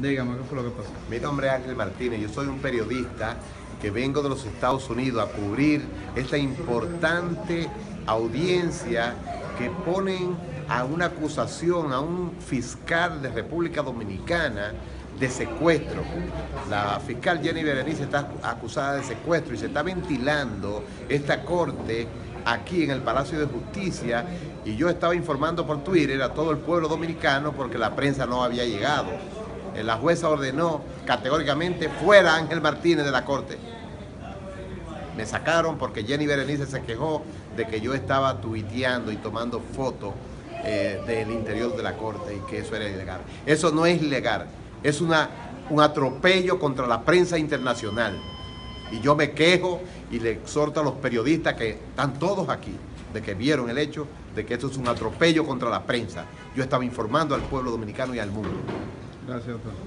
Dígame, ¿qué fue lo que pasó? Mi nombre es Ángel Martínez, yo soy un periodista que vengo de los Estados Unidos a cubrir esta importante audiencia que ponen a una acusación a un fiscal de República Dominicana de secuestro. La fiscal Jenny Berenice está acusada de secuestro y se está ventilando esta corte aquí en el Palacio de Justicia y yo estaba informando por Twitter a todo el pueblo dominicano porque la prensa no había llegado. Eh, la jueza ordenó categóricamente fuera Ángel Martínez de la corte. Me sacaron porque Jenny Berenice se quejó de que yo estaba tuiteando y tomando fotos eh, del interior de la corte y que eso era ilegal. Eso no es ilegal, es una, un atropello contra la prensa internacional. Y yo me quejo y le exhorto a los periodistas que están todos aquí, de que vieron el hecho de que esto es un atropello contra la prensa. Yo estaba informando al pueblo dominicano y al mundo. Tá Obrigado. a então.